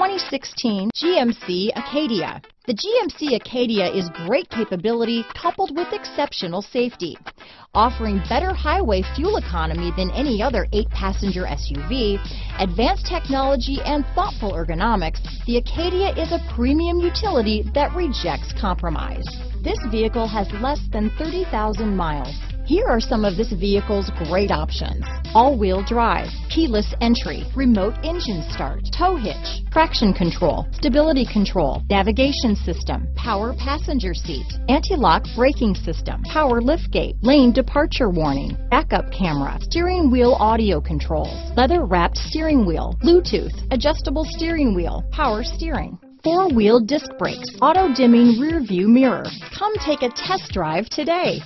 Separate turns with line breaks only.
2016 GMC Acadia. The GMC Acadia is great capability coupled with exceptional safety. Offering better highway fuel economy than any other eight-passenger SUV, advanced technology and thoughtful ergonomics, the Acadia is a premium utility that rejects compromise. This vehicle has less than 30,000 miles. Here are some of this vehicle's great options. All-wheel drive, keyless entry, remote engine start, tow hitch, traction control, stability control, navigation system, power passenger seat, anti-lock braking system, power liftgate, lane departure warning, backup camera, steering wheel audio controls, leather wrapped steering wheel, Bluetooth, adjustable steering wheel, power steering, four-wheel disc brakes, auto-dimming rear view mirror. Come take a test drive today.